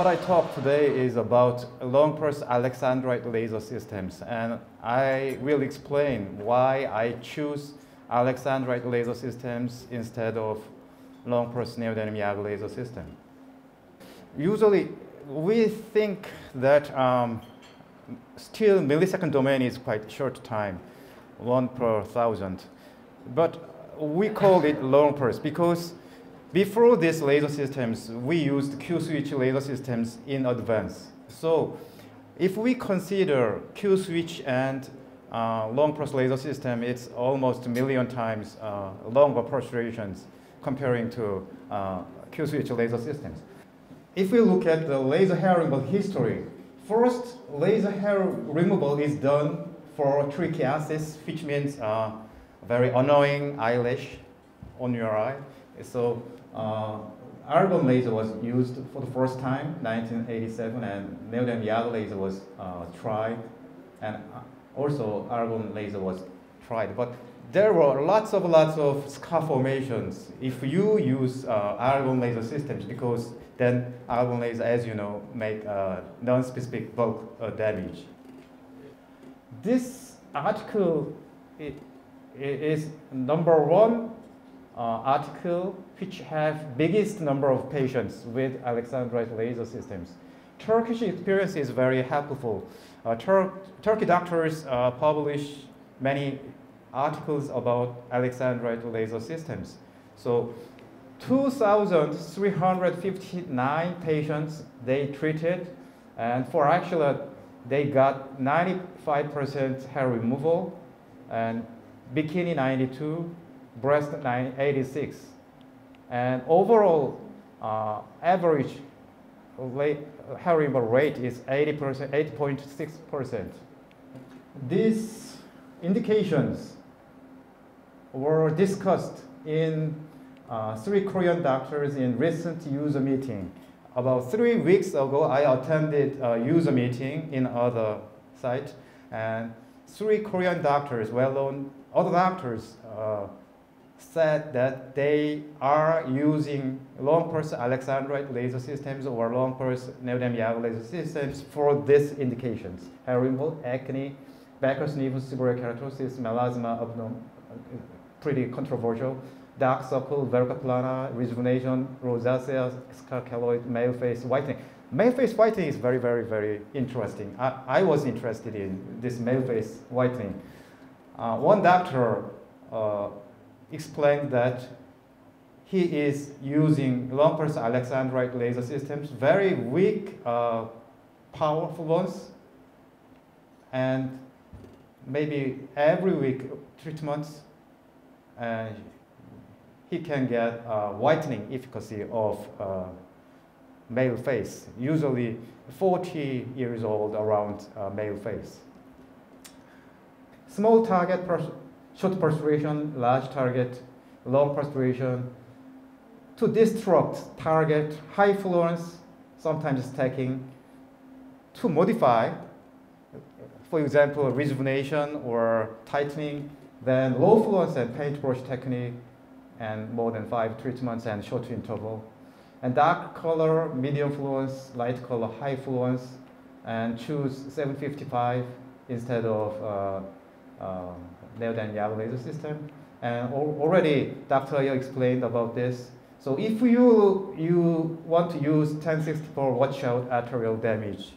what I talk today is about long pulse alexandrite laser systems, and I will explain why I choose alexandrite laser systems instead of long pulse neodymium laser system. Usually, we think that um, still millisecond domain is quite short time, one per thousand, but we call it long pulse because before these laser systems, we used Q-switch laser systems in advance. So if we consider Q-switch and uh, long pulse laser system, it's almost a million times uh, longer pulse durations comparing to uh, Q-switch laser systems. If we look at the laser hair removal history, first laser hair removal is done for trichiasis, which means uh, very annoying eyelash on your eye. So uh, argon laser was used for the first time, 1987, and neodymium laser was uh, tried, and also argon laser was tried. But there were lots of lots of scar formations if you use uh, argon laser systems because then argon laser, as you know, make uh, non-specific bulk uh, damage. This article is number one uh, article which have biggest number of patients with alexandrite laser systems. Turkish experience is very helpful. Uh, Tur Turkey doctors uh, publish many articles about alexandrite laser systems. So 2,359 patients they treated, and for actually they got 95% hair removal, and bikini 92, breast 86. And overall uh, average hair rate is 80%, 8.6%. These indications were discussed in uh, three Korean doctors in recent user meeting. About three weeks ago, I attended a user meeting in other site, and three Korean doctors, well-known other doctors, uh, said that they are using long pulse alexandrite laser systems or long pulse neodymium laser systems for these indications. Hair removal, acne, Beckers nevus, seborrheic melasma, abdomen, pretty controversial. Dark circle, verruca plana, rejuvenation, rosacea, scar keloid, male face whitening. Male face whitening is very, very, very interesting. I, I was interested in this male face whitening. Uh, one doctor uh, explained that he is using pulse alexandrite laser systems, very weak, uh, powerful ones, and maybe every week treatments, uh, he can get uh, whitening efficacy of uh, male face, usually 40 years old around uh, male face. Small target short perspiration, large target, long perspiration, to disrupt target, high fluence, sometimes stacking, to modify, for example, rejuvenation or tightening, then low fluence and paintbrush technique, and more than five treatments and short interval. And dark color, medium fluence, light color, high fluence, and choose 755 instead of uh, uh, neodymium YAG laser system. And already Dr. Ayer explained about this. So if you, you want to use 1064 watch out arterial damage,